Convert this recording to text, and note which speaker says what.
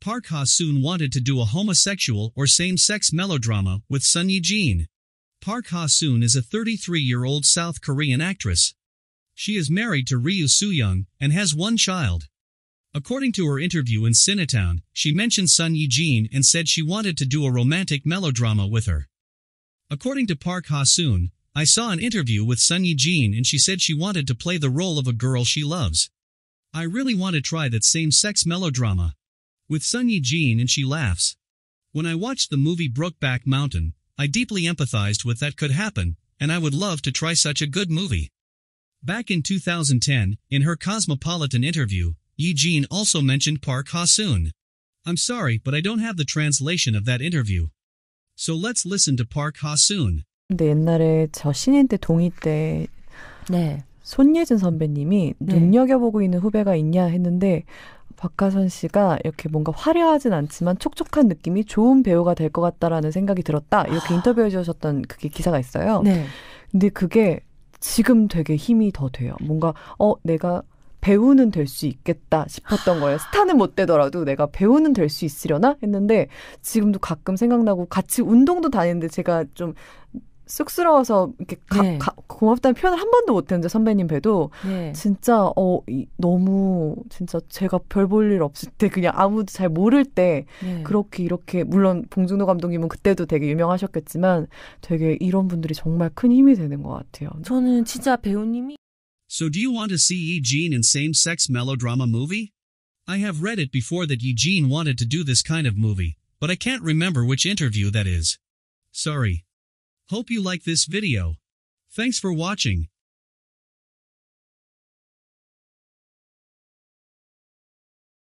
Speaker 1: Park Ha-sun wanted to do a homosexual or same-sex melodrama with Son Ye-jin. Park Ha-sun is a 33-year-old South Korean actress. She is married to Ryu Soo-young and has one child. According to her interview in Cinetown, she mentioned Son Ye-jin and said she wanted to do a romantic melodrama with her. According to Park Ha-sun, I saw an interview with Son Ye-jin and she said she wanted to play the role of a girl she loves. I really want to try that same-sex melodrama with Son Ye Jin and she laughs. When I watched the movie Brokeback Mountain, I deeply empathized with that could happen, and I would love to try such a good movie. Back in 2010, in her Cosmopolitan interview, Ye Jin also mentioned Park Ha-sun. I'm sorry but I don't have the translation of that interview. So let's listen to Park
Speaker 2: Ha-sun.
Speaker 3: 손예진 선배님이
Speaker 2: 네.
Speaker 3: 눈여겨보고 있는 후배가 있냐 했는데 박하선 씨가 이렇게 뭔가 화려하진 않지만 촉촉한 느낌이 좋은 배우가 될 것 같다라는 생각이 들었다. 이렇게 인터뷰해 주셨던 그게 기사가 있어요.
Speaker 2: 네.
Speaker 3: 근데 그게 지금 되게 힘이 더 돼요. 뭔가 어 내가 배우는 될 수 있겠다 싶었던 거예요. 스타는 못 되더라도 내가 배우는 될 수 있으려나 했는데 지금도 가끔 생각나고 같이 운동도 다니는데 제가 좀 쑥스러워서 이렇게 가-
Speaker 2: 네.
Speaker 3: 가- 고맙다는 표현을 한 번도 못했는데 선배님 뵈도
Speaker 2: 네.
Speaker 3: 진짜 어 이, 너무 진짜 제가 별 볼 일 없을 때 그냥 아무도 잘 모를 때
Speaker 2: 네.
Speaker 3: 그렇게 이렇게 물론 봉준호 감독님은 그때도 되게 유명하셨겠지만 되게 이런 분들이 정말 큰 힘이 되는 것 같아요.
Speaker 2: 저는 진짜 배우님이
Speaker 1: So do you want to see Eugene in same-sex melodrama movie? I have read it before that Eugene wanted to do this kind of movie, but I can't remember which interview that is. Sorry. Hope you like this video. Thanks for watching.